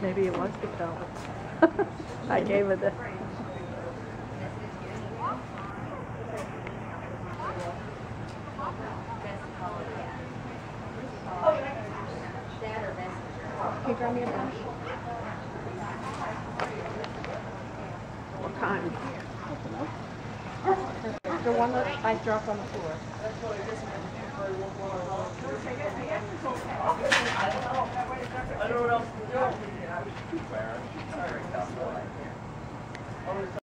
Maybe it was the velvet. I gave it the. Can you grab me a brush? What kind? The one that I dropped on the floor. Clarence.